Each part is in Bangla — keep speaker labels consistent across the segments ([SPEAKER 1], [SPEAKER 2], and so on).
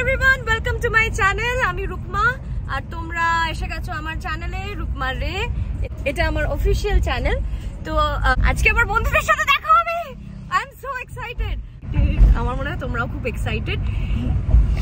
[SPEAKER 1] Everyone welcome to my channel আমি রুকমা। আর তোমরা এসে গেছো আমার চ্যানেলে রুকমা রে। এটা আমার অফিসিয়াল চ্যানেল তো আজকে আমার বন্ধুদের সাথে দেখা হবে। আই এম সো এক্সাইটেড আমার মনে হয় তোমরাও খুব এক্সাইটেড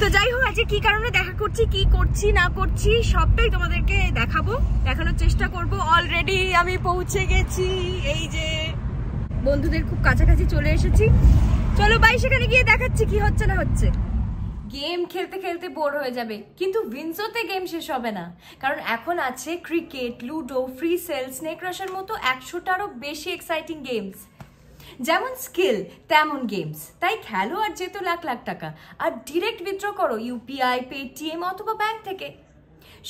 [SPEAKER 1] তো যাই হোক, আজকে কি কারণে দেখা করছি, কি করছি, না করছি, সবটাই তোমাদেরকে দেখাবো। দেখানোর চেষ্টা করব। অলরেডি আমি পৌঁছে গেছি। এই যে, বন্ধুদের খুব কাছাকাছি চলে এসেছি। চলো বাই সেখানে গিয়ে দেখাচ্ছি কি হচ্ছে না হচ্ছে। গেম খেলতে খেলতে বোর হয়ে যাবে। কিন্তু উইন্সোতে গেম শেষ হবে না। কারণ এখন আছে cricket ludo free cell snake রাশের মতো একশোটারও বেশি এক্সাইটিং গেমস যেমন স্কিল তেমন গেমস তাই খেলো আর যেত লাখ লাখ টাকা। আর ডিরেক্ট উইথড্র করো ইউপিআই পেটিএম অথবা ব্যাংক থেকে।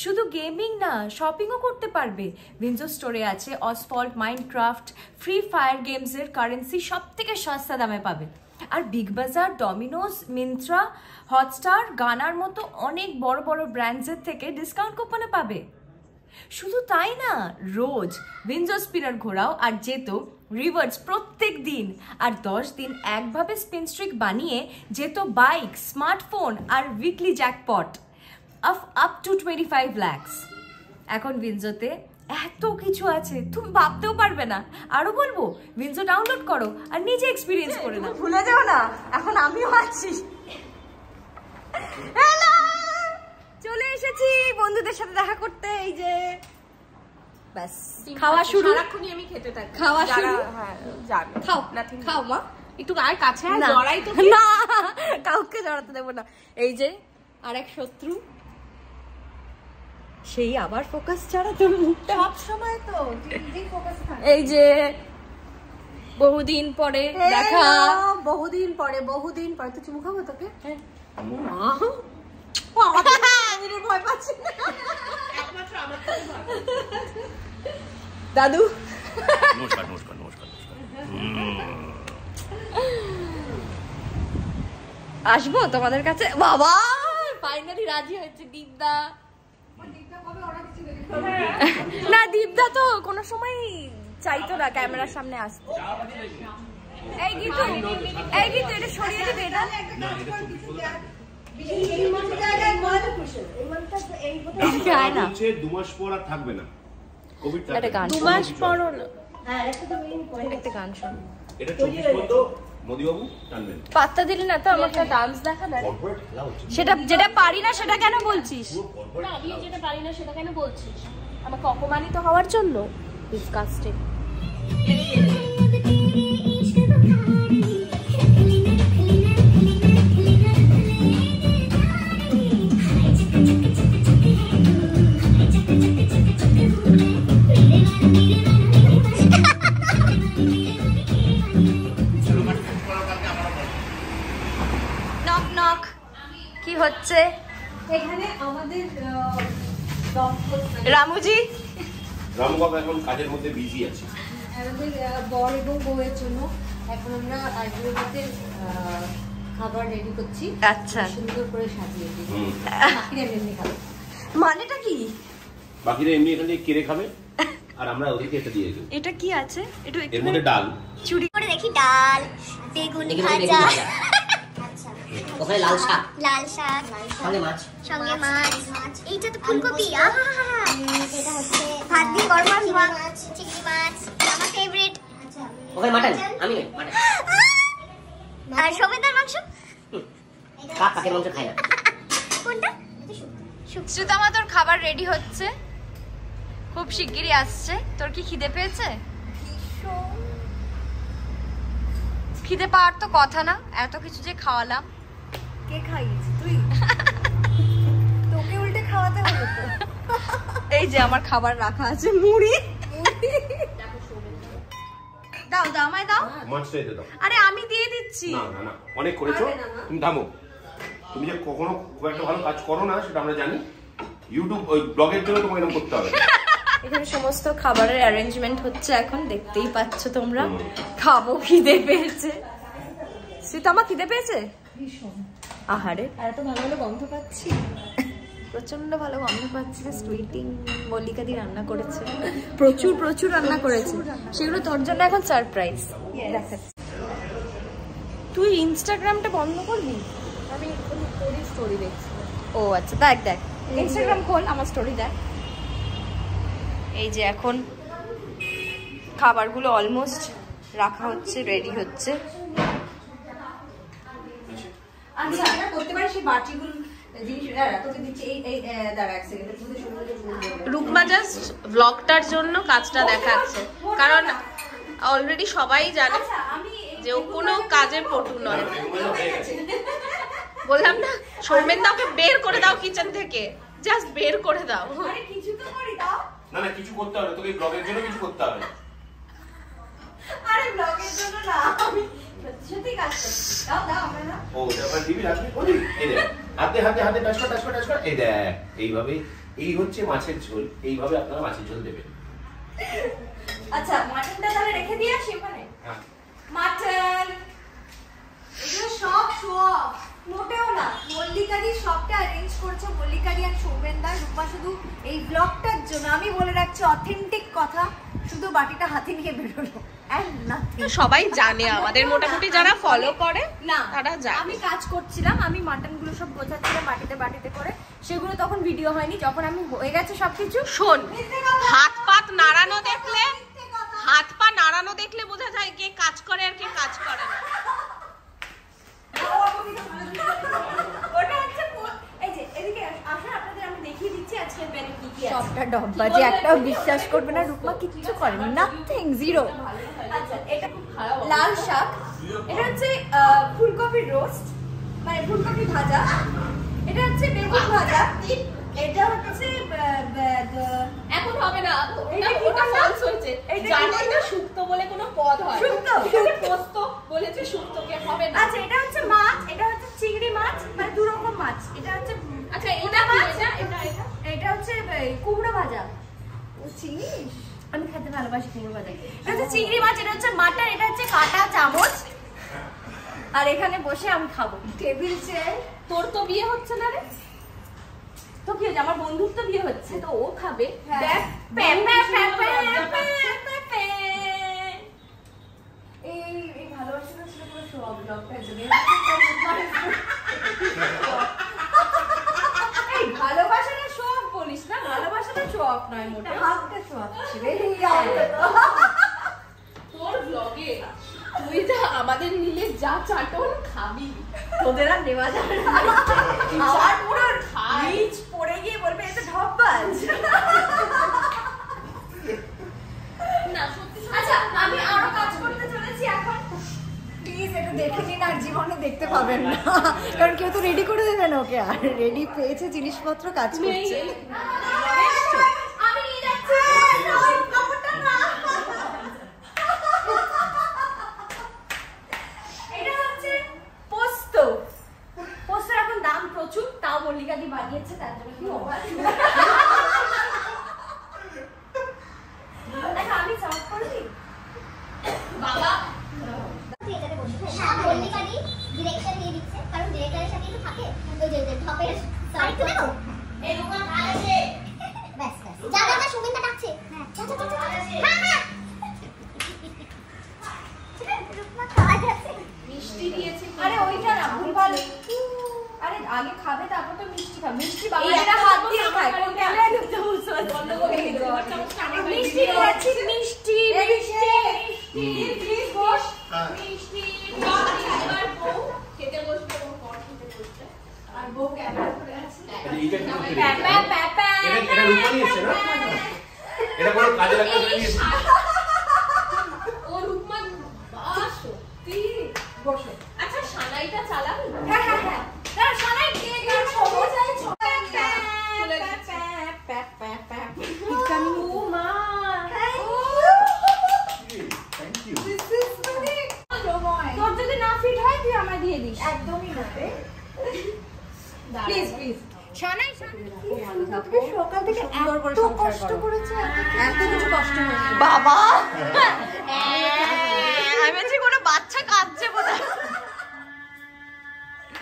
[SPEAKER 1] শুধু গেমিং না শপিংও করতে পারবে। উইন্ডো স্টোরে আছে অসফল্ট মাইনক্রাফট ফ্রি ফায়ার গেমসের কারেন্সি সব থেকে সস্তা দামে পাবে। আর big Bazaar Domino's Myntra Hotstar গানার মতো অনেক বড় বড় ব্র্যান্ডসের থেকে ডিসকাউন্ট কুপনে পাবে। শুধু তাই না, রোজ উইন্ডো স্পিনার ঘোরাও আর যেত রিভার্স প্রত্যেক দিন। আর দশ দিন একভাবে স্পিন স্ট্রিক বানিয়ে যেত bike smartphone R weekly jackpot of up to twenty five lakhs এখন উইন্ডোতে এত কিছু আছে তুমি ভাবতেও পারবে না। আরও বলব উইন্ডো ডাউনলোড করো আর নিজে এক্সপিরিয়েন্স করে নাও। ভুলে যাও না এখন আমিও আছি। হ্যালো চলে এসেছি বন্ধুদের সাথে দেখা করতে এই যে ব্যাস খাওয়া শুরু।
[SPEAKER 2] সারাক্ষণই আমি খেতে থাকি।
[SPEAKER 1] খাওয়া শুরু?
[SPEAKER 2] হ্যাঁ জানে
[SPEAKER 1] খাও. খাও মা।
[SPEAKER 2] একটু আর কাছে জড়াই তো
[SPEAKER 1] না কাউকে জড়াতে দেবো না। এই যে আরেক শত্রু। সেই আবার ফোকাস ছাড়া তোর মুখটা
[SPEAKER 2] সব সময় তো ফোকাস থাক।
[SPEAKER 1] এই যে বহুদিন পরে দেখা।
[SPEAKER 2] বহুদিন পরে বহুদিন পরে। তুই চুমু খাব তোকে?
[SPEAKER 1] হ্যাঁ।
[SPEAKER 2] ভয় পাচ্ছি।
[SPEAKER 1] দাদু?
[SPEAKER 3] নমস্কার নমস্কার নমস্কার নমস্কার।
[SPEAKER 1] আসব তোমাদের কাছে? বাবা ফাইনালি রাজি হয়েছে দীপদা না দীপদা তো কোনো সময় চাইতো না ক্যামেরার সামনে আসতে। এই গীতু এই গীতু এটা সরিয়ে দিবে এটা। এদিকে আয় না
[SPEAKER 3] হচ্ছে দু মাস পর আর থাকবে না।
[SPEAKER 1] একটা গান
[SPEAKER 2] দু মাস পরও না
[SPEAKER 1] একটা গান শোন
[SPEAKER 3] এটা চব্বিশ পর্যন্ত মোদিবাবু টানবেন।
[SPEAKER 1] পাত্তা দিলি না তো আমাকে
[SPEAKER 2] ডান্স দেখা
[SPEAKER 1] সেটা যেটা পারি না সেটা কেন বলছিস?
[SPEAKER 2] না আমি যেটা পারি না সেটা কেন বলছিস? আমাকে অপমানিত হওয়ার জন্য ডিসকাস্টিং
[SPEAKER 1] হচ্ছে?
[SPEAKER 2] এখানে আমাদের
[SPEAKER 1] রামুজি?
[SPEAKER 3] রামবাবু এখন কাজের মধ্যে বিজি আছে।
[SPEAKER 2] আমাদের বর এবং বউয়ের জন্য এখন আমরা আইব্রোতে খাবার রেডি করছি।
[SPEAKER 1] আচ্ছা।
[SPEAKER 2] সুন্দর করে সাজিয়ে দিই
[SPEAKER 1] মানেটা কি?
[SPEAKER 3] বাকিরা এমনি এখান কেড়ে খাবে আর আমরা ওদেরকে এটা দিয়ে দেবো।
[SPEAKER 1] এটা কি আছে? একটু
[SPEAKER 3] এর মধ্যে ডাল।
[SPEAKER 1] চুরি
[SPEAKER 4] করে দেখি ডাল বেগুন ভাজা।
[SPEAKER 5] ওখানে লাল শাক।
[SPEAKER 4] লাল শাক।
[SPEAKER 5] সঙ্গে মাছ।
[SPEAKER 4] সঙ্গে মাছ। এইটা তো ফুলকপি। আহা এটা হচ্ছে ভাত দিয়ে গরম মাছ। চিংড়ি মাছ। আমার ফেভারিট
[SPEAKER 5] ওখানে মাটন? আমি নই মাটন।
[SPEAKER 4] আর সবেদার মাংস?
[SPEAKER 5] কাক কাকের মাংস খায় না?
[SPEAKER 4] কোনটা?
[SPEAKER 1] শ্রীতমা তোর খাবার রেডি হচ্ছে। খুব শিগগিরই আসছে। তোর কি খিদে পেয়েছে? খিদে পাওয়ার তো কথা না। এত কিছু যে খাওয়ালাম।
[SPEAKER 2] কে খাইয়েছি? তুই? তোকে উল্টে খাওয়াতে হলো তো।
[SPEAKER 1] এই যে আমার খাবার রাখা আছে মুড়ি। দাও দাও আমায় দাও।
[SPEAKER 3] মাছটা এতে দাও।
[SPEAKER 1] আরে আমি দিয়ে দিচ্ছি।
[SPEAKER 3] না না না অনেক করেছ। তুমি থামো। তুমি যে কখনো খুব একটা ভালো কাজ করো না সেটা আমরা জানি। ইউটিউব ওই ব্লগের জন্য তোমাকে এরকম করতে হবে।
[SPEAKER 1] এখানে সমস্ত খাবারের অ্যারেঞ্জমেন্ট হচ্ছে এখন দেখতেই পাচ্ছ তোমরা। খাব খিদে পেয়েছে। সীতামা খিদে পেয়েছে? আহারে।
[SPEAKER 2] আর এত ভালো ভালো গন্ধ পাচ্ছি?
[SPEAKER 1] প্রচণ্ড ভালো গন্ধ পাচ্ছি সুইটিং মল্লিকা দি রান্না করেছে। প্রচুর প্রচুর রান্না করেছে। সেগুলো তোর জন্য এখন সারপ্রাইজ তুই ইনস্টাগ্রামটা বন্ধ করবি?
[SPEAKER 2] আমি স্টোরি দেখছি।
[SPEAKER 1] ও আচ্ছা দেখ দেখ। ইনস্টাগ্রাম খোল আমার স্টোরি দেখ। এই যে এখন খাবারগুলো অলমোস্ট রাখা হচ্ছে রেডি হচ্ছে।
[SPEAKER 2] করতে পারি সেই বাটিগুলো জিনিস দাঁড়া তোকে দিচ্ছি এই এই এ, দাঁড়া এক সেকেন্ড তোদের সুন্দর করে
[SPEAKER 6] রুকমা জাস্ট ব্লগটার জন্য কাজটা দেখাচ্ছে। কারণ অলরেডি সবাই জানে
[SPEAKER 1] আচ্ছা
[SPEAKER 6] যে ও কোনো কাজের পটু নয়। বললাম না সৌমেন দাওকে বের করে দাও কিচেন থেকে। জাস্ট বের করে দাও।
[SPEAKER 1] আরে কিছু তো করি দাও।
[SPEAKER 3] না না কিছু করতে হবে তোকে ব্লগের জন্য কিছু করতে হবে
[SPEAKER 1] আরে ব্লগের জন্য না আমি সত্যি সত্যি কাজ করছি দাও দাও আমরা না।
[SPEAKER 3] ও এবার দিবি রাখবি? ওই এই দেখ। হাতে হাতে হাতে টাচ কর টাচ কর টাচ কর। এই দেখ এইভাবে এই হচ্ছে মাছের ঝোল। এইভাবে আপনারা মাছের ঝোল দেবেন।
[SPEAKER 1] আচ্ছা মাটনটা তাহলে রেখে দিয়ে আসি ওখানে?
[SPEAKER 3] হ্যাঁ।
[SPEAKER 1] মাটন
[SPEAKER 2] এগুলো সব অফ মোটেও না। মল্লিকারি সবটা অ্যারেঞ্জ করছে। মল্লিকারি আর সৌমেনদা রূপা শুধু এই ব্লগটার জন্য। আমি বলে রাখছি অথেন্টিক কথা। শুধু বাটিটা হাতে নিয়ে বেরোলো।
[SPEAKER 6] সবাই জানে আমাদের মোটামুটি যারা ফলো করে
[SPEAKER 1] না
[SPEAKER 6] তারা জানে।
[SPEAKER 1] আমি কাজ করছিলাম আমি মাটনগুলো সব গোছাচ্ছিলাম বাটিতে বাটিতে করে। সেগুলো তখন ভিডিও হয়নি যখন আমি হয়ে গেছে সবকিছু।
[SPEAKER 6] শোন হাত পাত নাড়ানো দেখলে হাত পা নাড়ানো দেখলে বোঝা যায় কে কাজ করে আর কে কাজ করে না
[SPEAKER 1] ওটা হচ্ছে পো- এই যে এদিকে আসুন আপনাদের আমি
[SPEAKER 2] সবটা ডব্বাজি একটাও বিশ্বাস করবে না রূপমা কিচ্ছু করেনি নাথিং জিরো
[SPEAKER 1] আচ্ছা লাল শাক এটা হচ্ছে ফুলকপির রোস্ট মানে ফুলকপি ভাজা। এটা হচ্ছে বেগুন ভাজা। এটা হচ্ছে
[SPEAKER 6] এখন হবে না।
[SPEAKER 1] এটা
[SPEAKER 6] ওটা? হয়েছে। জানি না? শুক্তো বলে কোনো পদ হয়
[SPEAKER 1] শুক্তো?
[SPEAKER 6] পোস্ত বলেছে শুক্তোকে হবে না।
[SPEAKER 1] আচ্ছা এটা হচ্ছে মাছ এটা হচ্ছে চিংড়ি মাছ মানে দু রকম মাছ। এটা হচ্ছে
[SPEAKER 6] আচ্ছা এটা কি এটা এটা। এটা
[SPEAKER 1] হচ্ছে কুমড়ো ভাজা। চিনিস? আমি খেতে ভালোবাসি কুমড়ো ভাজা। এটা হচ্ছে চিংড়ি মাছ এটা হচ্ছে মাটন এটা হচ্ছে কাটা চামচ। আর এখানে বসে আমি খাব। Table chair.
[SPEAKER 6] তোর তো বিয়ে হচ্ছে না রে?
[SPEAKER 1] তো কি হচ্ছে আমার বন্ধুর তো বিয়ে হচ্ছে।
[SPEAKER 6] তো ও খাবে।
[SPEAKER 1] এই ভালোবাসাটা ছিল পুরো অফ ব্লগটার জন্য এই ভালোবাসাটা শো অফ বলিস না ভালোবাসাটা শো অফ নয় মোটে
[SPEAKER 2] হাতটা শোয়াচ্ছি রে
[SPEAKER 6] তোর ব্লগে তুই যা আমাদের নিলে যা চাটন খাবি।
[SPEAKER 1] তোদের আর নেওয়া যাবে না। আমার পুরো রিচ পড়ে গিয়ে বলবে এটা ঢপবাজ
[SPEAKER 6] না সত্যি
[SPEAKER 1] আচ্ছা আমি আরও কাজ করতে চলেছি এখন।
[SPEAKER 2] প্লিজ এটা দেখে নিন আর জীবনে দেখতে পাবেন না। কারণ কেউ তো রেডি করে দেবে না ওকে। আর রেডি পেয়েছে জিনিসপত্র কাজ করছে।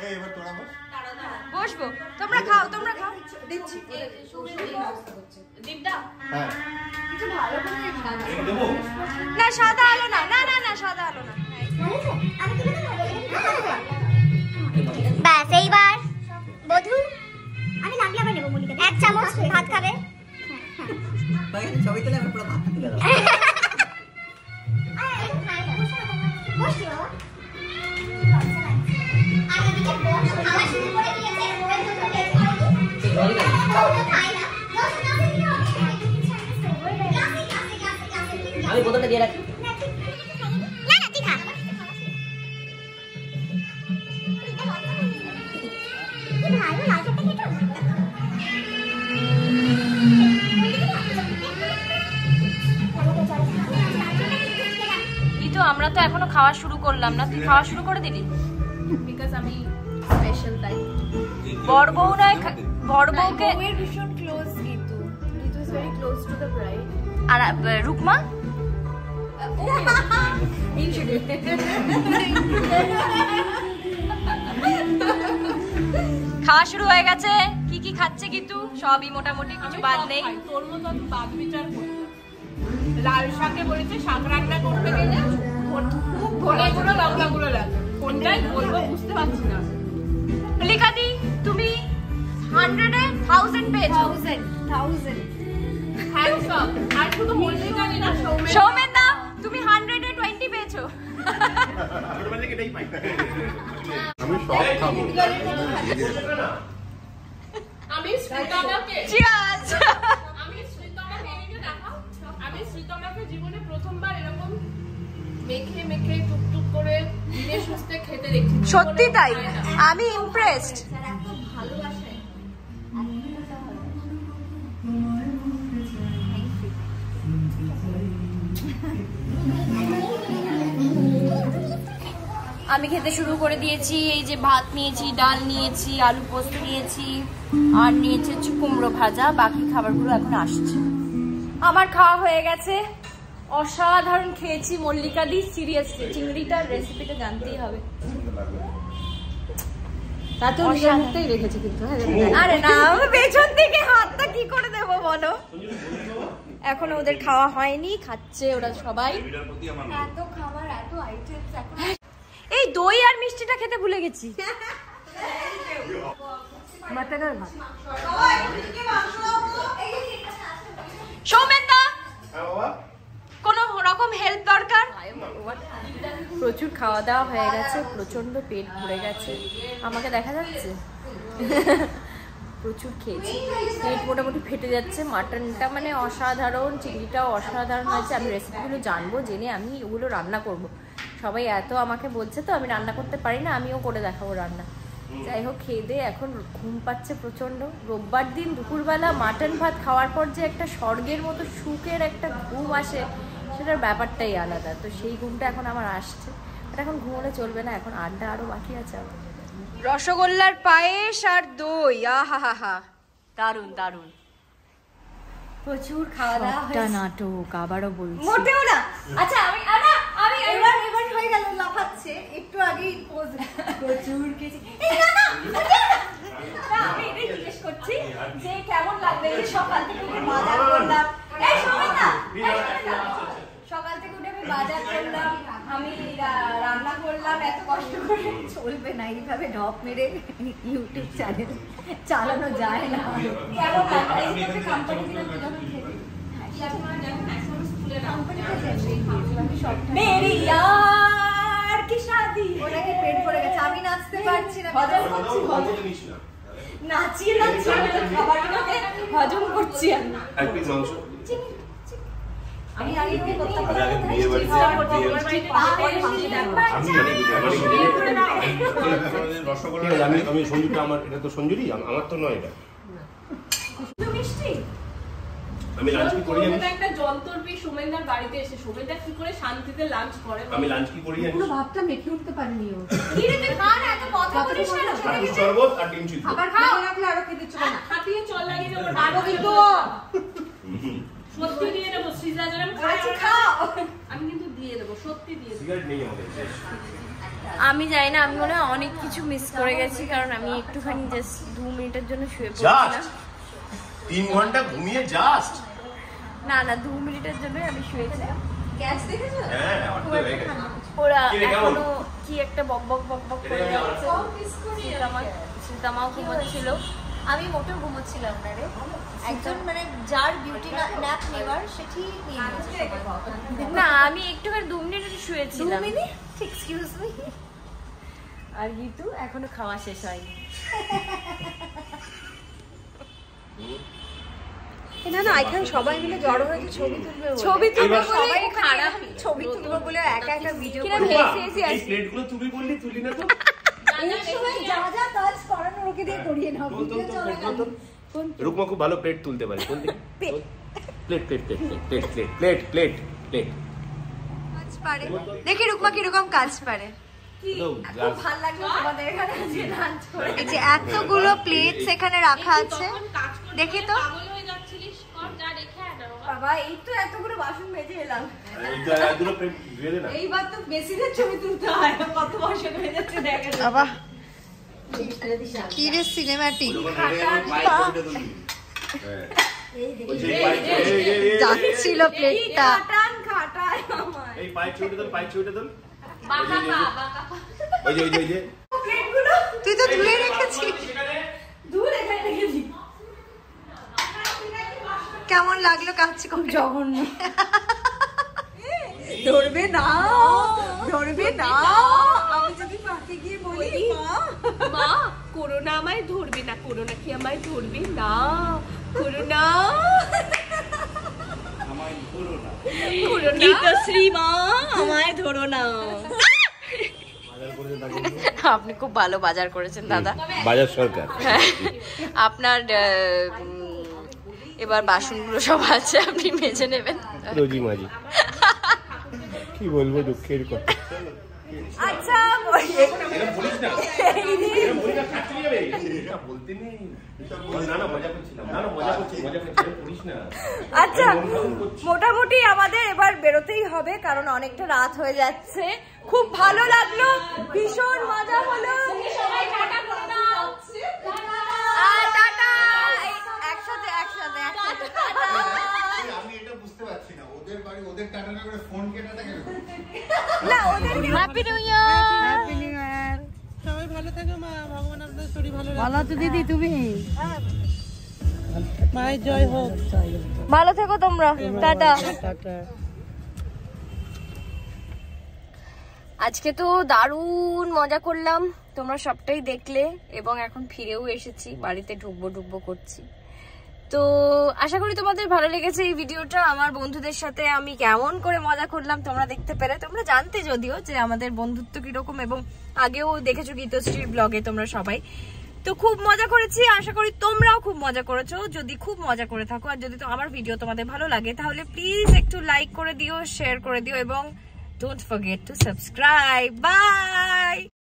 [SPEAKER 6] এবার
[SPEAKER 1] তোরা হ্যাঁ।
[SPEAKER 2] না
[SPEAKER 1] সাদা আলো না না না না সাদা আলো
[SPEAKER 4] আমি লাগলে
[SPEAKER 7] ভাত খাবে? তুলে আমি পুরো
[SPEAKER 5] আমি দিয়ে রাখি
[SPEAKER 1] আমরা তো এখনও খাওয়া শুরু করলাম না। তুই খাওয়া শুরু করে দিলি?
[SPEAKER 6] বিকজ আমি স্পেশাল তাই
[SPEAKER 1] বড় বউ নয় খা- বড় বউকে
[SPEAKER 2] বউয়ের ভীষণ close Gitu Gitu is very close to the bride
[SPEAKER 1] আর রুকমা? খাওয়া শুরু হয়ে গেছে। কি কি খাচ্ছে কিন্তু সবই মোটামুটি কিছু বাদ নেই।
[SPEAKER 6] তোর মতো বাদ বিচার লাল শাকে বলেছে শাক রান্না করতে গেলে খুব ধনে গুঁড়ো লঙ্কা গুঁড়ো লাগে। কোনটাই বলব বুঝতে পারছি না।
[SPEAKER 1] লিখাদি তুমি হান্ড্রেডে থাউজেন্ড পেয়েছ।
[SPEAKER 2] থাউজেন্ড থাউজেন্ড
[SPEAKER 6] আর শুধু না সৌমেন
[SPEAKER 1] সৌমেন দা তুমি হান্ড্রেডে টোয়েন্টি পেয়েছ।
[SPEAKER 8] আমি সব খাব।
[SPEAKER 6] আমি শ্রীতমাকে
[SPEAKER 1] চিয়ার্স
[SPEAKER 6] আমি শ্রীতমাকে দেখাও। আমি শ্রীতমাকে জীবনে প্রথমবার এরকম মেখে মেখে টুকটুক করে দিনে সুস্থে খেতে দেখছি।
[SPEAKER 1] সত্যি তাই? আমি ইমপ্রেসড আমি খেতে শুরু করে দিয়েছি এই যে ভাত নিয়েছি ডাল নিয়েছি আলু পোস্ত নিয়েছি আর নিয়েছি হচ্ছে কুমড়ো ভাজা বাকি খাবারগুলো এখন আসছে। আমার খাওয়া হয়ে গেছে। অসাধারণ খেয়েছি মল্লিকা দি সিরিয়াসলি চিংড়িটার রেসিপিটা জানতেই হবে।
[SPEAKER 2] তা তো নিজের মুখতেই রেখেছে কিন্তু হ্যাঁ
[SPEAKER 1] আরে না আমি পেছন থেকে হাতটা কি করে দেব বলো? এখনও ওদের খাওয়া হয়নি খাচ্ছে ওরা সবাই।
[SPEAKER 2] এত খাবার এত আইটেমস এখন
[SPEAKER 1] এই দই আর মিষ্টিটা খেতে ভুলে গেছি।
[SPEAKER 2] ভাত
[SPEAKER 1] সৌমেন দা
[SPEAKER 3] হ্যাঁ বাবা
[SPEAKER 1] কোনো রকম হেল্প দরকার প্রচুর খাওয়া দাওয়া হয়ে গেছে প্রচণ্ড পেট ভরে গেছে। আমাকে দেখা যাচ্ছে? প্রচুর খেয়েছি। পেট মোটামুটি ফেটে যাচ্ছে। মাটনটা মানে অসাধারণ, চিংড়িটাও অসাধারণ হয়েছে। আমি রেসিপিগুলো জানব, জেনে আমি ওগুলো রান্না করব। সবাই এত আমাকে বলছে তো, আমি রান্না করতে পারি না, আমিও করে দেখাবো রান্না। যাই হোক, খেয়ে দিয়ে এখন ঘুম পাচ্ছে প্রচণ্ড। রোববার দিন দুপুরবেলা মাটন ভাত খাওয়ার পর যে একটা স্বর্গের মতো সুখের একটা ঘুম আসে, সেটার ব্যাপারটাই আলাদা। তো সেই ঘুমটা এখন আমার আসছে। এখন ঘুমোলে চলবে না এখন আড্ডা আরও বাকি আছে রসগোল্লার পায়েস আর দই আহা হা হা দারুণ দারুণ
[SPEAKER 2] প্রচুর খাওয়া দাওয়া হয়েছে।
[SPEAKER 1] নাটক আবারও বলছি।
[SPEAKER 2] মোটেও না। আচ্ছা আমি আমি এবার এবার হয়ে গেল লাফাচ্ছে। একটু আগেই পোজ প্রচুর এই না না
[SPEAKER 1] না, আমি এটাই জিজ্ঞেস করছি যে কেমন লাগবে এই সকাল থেকে উঠে বাজার করলাম। এই শোনো এই শোনো না। সকাল থেকে উঠে আমি বাজার করলাম। আমি রান্না করলাম এত কষ্ট করে।
[SPEAKER 2] চলবে না এইভাবে ঢপ মেরে ইউটিউব চ্যানেল চালানো যায় না। আমি নাচতে পারছি না।
[SPEAKER 1] নাচিয়ে নাচিয়ে খাবার হজম করছি আমি।
[SPEAKER 2] আমি আগে কি করতাম।
[SPEAKER 3] আগে আগে বিয়ে বাড়িতে আমি আমি আমি সঞ্জুটা আমার এটা তো সঞ্জুরি আমার তো নয় এটা।
[SPEAKER 1] মিষ্টি?
[SPEAKER 3] আমি লাঞ্চ কি করি জানিস?
[SPEAKER 6] কোনো একটা যন্ত্রপি সোমেনদার বাড়িতে এসে সোমেনদা কি করে শান্তিতে লাঞ্চ করে?
[SPEAKER 3] আমি লাঞ্চ কি করি জানিস?
[SPEAKER 2] ভাবটা মেখে উঠতে পারিনি ও।
[SPEAKER 1] কি রে তুই খা এত কথা বলিস কেন
[SPEAKER 3] কাকুর শরবত আর ডিম সিদ্ধ।
[SPEAKER 2] আবার খাও। রাখলে আরও খেতে চলে না।
[SPEAKER 6] চল লাগিয়ে
[SPEAKER 2] কিন্তু
[SPEAKER 6] সত্যি দিয়ে দেবো
[SPEAKER 2] আচ্ছা, খাও।
[SPEAKER 6] আমি কিন্তু দিয়ে দেবো সত্যি দিয়ে
[SPEAKER 3] সিগারেট নেই আমাদের
[SPEAKER 1] আমি জানি না আমি মনে হয় অনেক কিছু মিস করে গেছি কারণ আমি একটুখানি জাস্ট দু মিনিটের জন্য শুয়ে পড়ছিলাম।
[SPEAKER 3] তিন ঘণ্টা ঘুমিয়ে জাস্ট
[SPEAKER 1] না না দু মিনিটের জন্য আমি শুয়েছিলাম।
[SPEAKER 3] হ্যাঁ হয়ে
[SPEAKER 1] ওরা
[SPEAKER 3] কি
[SPEAKER 1] এখনও কি একটা বক বক বক বক করে যাচ্ছে। সীতামা সীতামাও ঘুমোচ্ছিল।
[SPEAKER 2] আমি মোটেও ঘুমোচ্ছিলাম না রে। একজন মানে যার বিউটি ন্যাপ নেওয়ার সে ঠিক।
[SPEAKER 1] না। আমি একটু একটুখানি দু মিনিট
[SPEAKER 2] দু
[SPEAKER 1] শুয়েছিলাম।
[SPEAKER 2] মিনিট? এক্সকিউজ মি
[SPEAKER 1] আর গিতু এখনও খাওয়া শেষ হয়নি।
[SPEAKER 2] না না এখানে সবাই মিলে জড়ো হয়েছে ছবি তুলবে বলে।
[SPEAKER 1] ছবি তুলবে
[SPEAKER 2] সবাই খারাপ। ছবি তুলবো বলে একা একা ভিডিও করে
[SPEAKER 3] এই প্লেটগুলো তুলি বললি তুলি না তো?
[SPEAKER 2] যা যা কাজ করানোর ওকে দিয়ে করিয়ে নাও
[SPEAKER 3] তোল, তোল,
[SPEAKER 2] ভিডিও
[SPEAKER 3] তোল,
[SPEAKER 2] চলাকালীন।
[SPEAKER 3] তোল, তোল। রুকমা খুব ভালো প্লেট তুলতে পারে। কোন দিকে? Plate plate plate plate plate plate plate plate
[SPEAKER 2] কাজ পারে। দেখি রুকমা কীরকম কাজ পারে। এই যে এতগুলো প্লেটস এখানে রাখা আছে। দেখি তো।
[SPEAKER 6] হয়ে। বাবা।
[SPEAKER 2] এই তো এতগুলো বাসন মেজে এলাম। এইবার তো ছবি তুলতে হয় কত যাচ্ছিল তুই তো ধুয়ে রেখেছিস। রেখেছি কেমন লাগল কাচ্ছি খুব জঘন্য। ধরবে না ধরবে না। আমি যদি পাখি গিয়ে বলি মা
[SPEAKER 1] করোনা আমায় ধরবে না করোনা কি আমায় ধরবে না? করোনা গীতশ্রী মা আমায় ধরো না। আপনি খুব ভালো বাজার করেছেন দাদা।
[SPEAKER 3] বাজার সরকার।
[SPEAKER 1] আপনার এবার বাসনগুলো সব আছে আপনি মেজে নেবেন।
[SPEAKER 3] রোজি মাঝি কি বলব দুঃখের কথা।
[SPEAKER 2] আচ্ছা, আচ্ছা মোটামুটি আমাদের এবার বেরোতেই হবে কারণ অনেকটা রাত হয়ে যাচ্ছে। খুব ভালো লাগল ভীষণ মজা হলো। সবাই
[SPEAKER 8] ওদের টাটা করে ফোন কেটে থাকে
[SPEAKER 2] না ওদেরকে
[SPEAKER 1] হ্যাপি নিউ ইয়ার
[SPEAKER 7] সবাই ভালো থাকো মা। ভগবান আপনার শরীর ভালো
[SPEAKER 9] ভালো আছো দিদি তুমি?
[SPEAKER 7] মায়ের জয় হোক।
[SPEAKER 1] ভালো থেকো তোমরা। টাটা।
[SPEAKER 7] টাটা।
[SPEAKER 1] আজকে তো দারুণ মজা করলাম। তোমরা সবটাই দেখলে এবং এখন ফিরেও এসেছি বাড়িতে ঢুকবো ঢুকবো করছি। তো আশা করি তোমাদের ভালো লেগেছে এই ভিডিওটা। আমার বন্ধুদের সাথে আমি কেমন করে মজা করলাম তোমরা দেখতে পেলে। তোমরা জানতে যদিও যে আমাদের বন্ধুত্ব কীরকম এবং আগেও দেখেছ গীতশ্রীর ব্লগে তোমরা সবাই। তো খুব মজা করেছি। আশা করি তোমরাও খুব মজা করেছ। যদি খুব মজা করে থাকো আর যদি আমার ভিডিও তোমাদের ভালো লাগে, তাহলে প্লিজ একটু লাইক করে দিও শেয়ার করে দিও এবং don't forget to subscribe bye